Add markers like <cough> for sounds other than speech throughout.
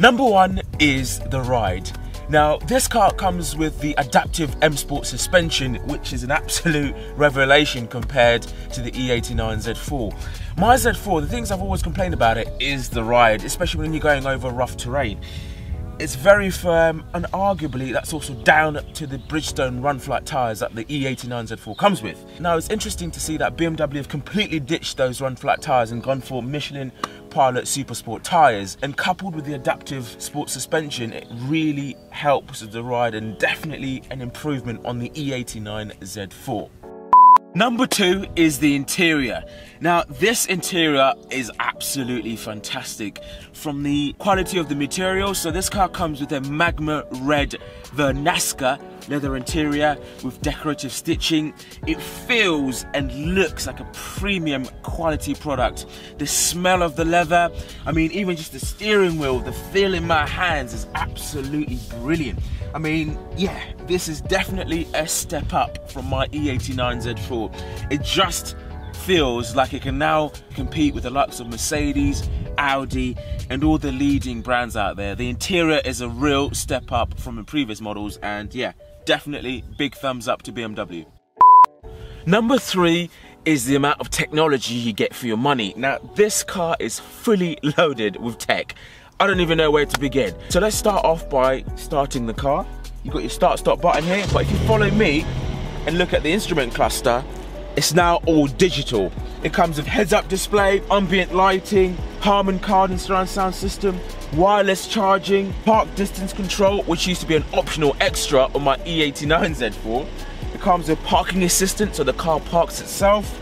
Number one is the ride. Now, this car comes with the adaptive M Sport suspension, which is an absolute revelation compared to the E89 Z4. My Z4, the things I've always complained about it is the ride, especially when you're going over rough terrain. It's very firm and arguably that's also down to the Bridgestone run flat tyres that the E89 Z4 comes with. Now it's interesting to see that BMW have completely ditched those run flat tyres and gone for Michelin Pilot Supersport tyres and coupled with the adaptive sport suspension it really helps the ride and definitely an improvement on the E89 Z4. Number two is the interior. Now, this interior is absolutely fantastic. From the quality of the material, so this car comes with a magma red Vernasca leather interior with decorative stitching. It feels and looks like a premium quality product. The smell of the leather, I mean, even just the steering wheel, the feel in my hands is absolutely brilliant. I mean, yeah, this is definitely a step up from my E89 Z4. It just feels like it can now compete with the likes of Mercedes, Audi, and all the leading brands out there. The interior is a real step up from the previous models, and yeah, definitely big thumbs up to BMW. Number three is the amount of technology you get for your money. Now, this car is fully <laughs> loaded with tech. I don't even know where to begin. So let's start off by starting the car. You've got your start stop button here, but if you follow me and look at the instrument cluster, it's now all digital. It comes with heads-up display, ambient lighting, Harman Kardon surround sound system, wireless charging, park distance control, which used to be an optional extra on my E89 Z4. It comes with parking assistant, so the car parks itself,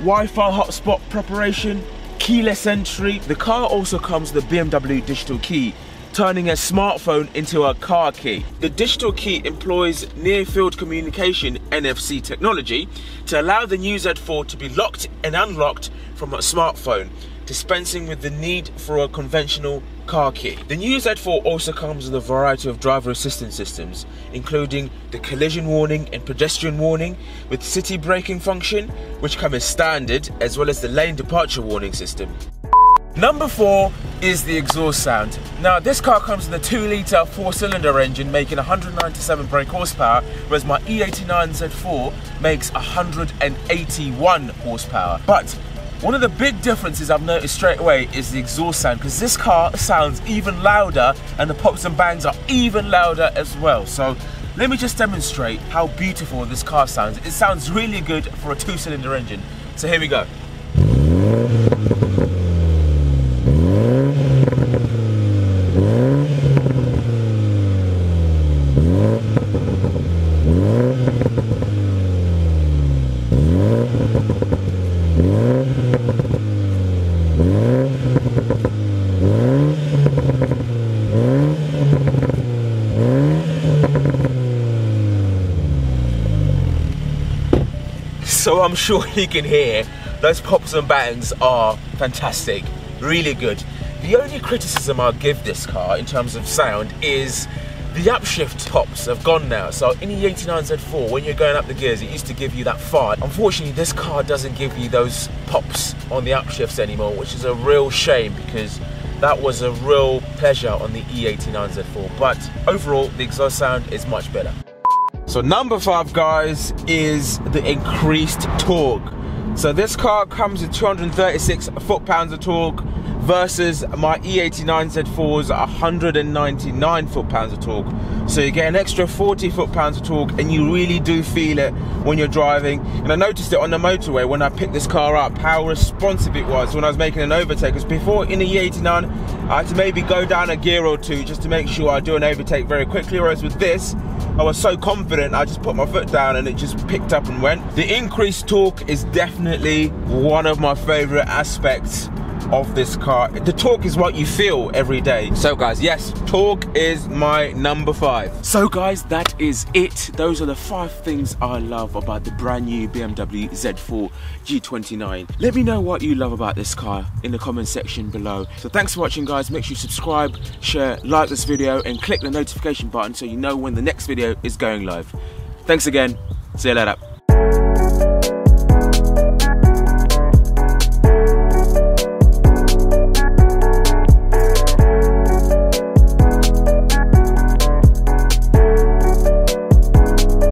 Wi-Fi hotspot preparation, keyless entry. The car also comes with the BMW digital key, turning a smartphone into a car key. The digital key employs near field communication NFC technology to allow the new Z4 to be locked and unlocked from a smartphone, dispensing with the need for a conventional car key. The new Z4 also comes with a variety of driver assistance systems, including the collision warning and pedestrian warning with city braking function, which come as standard, as well as the lane departure warning system. Number four is the exhaust sound. Now this car comes with a 2 litre 4 cylinder engine making 197 brake horsepower whereas my E89 Z4 makes 181 horsepower. But one of the big differences I've noticed straight away is the exhaust sound because this car sounds even louder and the pops and bangs are even louder as well. So let me just demonstrate how beautiful this car sounds. It sounds really good for a two cylinder engine. So here we go. So I'm sure you can hear those pops and bangs are fantastic, really good. The only criticism I'll give this car in terms of sound is the upshift pops have gone now. So in the 89 Z4, when you're going up the gears, it used to give you that fart. Unfortunately, this car doesn't give you those pops on the upshifts anymore, which is a real shame because that was a real pleasure on the E89 Z4. But overall, the exhaust sound is much better. So number five, guys, is the increased torque. So this car comes with 236 foot-pounds of torque versus my E89 Z4's 199 foot-pounds of torque. So you get an extra 40 foot-pounds of torque and you really do feel it when you're driving. And I noticed it on the motorway when I picked this car up, how responsive it was when I was making an overtake. Because before in the E89, I had to maybe go down a gear or two just to make sure I do an overtake very quickly. Whereas with this, I was so confident, I just put my foot down and it just picked up and went. The increased torque is definitely one of my favorite aspects of this car. The torque is what you feel every day. So guys, yes, torque is my number five. So guys, that is it. Those are the five things I love about the brand new BMW Z4 G29. Let me know what you love about this car in the comment section below. So thanks for watching guys. Make sure you subscribe, share, like this video and click the notification button so you know when the next video is going live. Thanks again. See you later.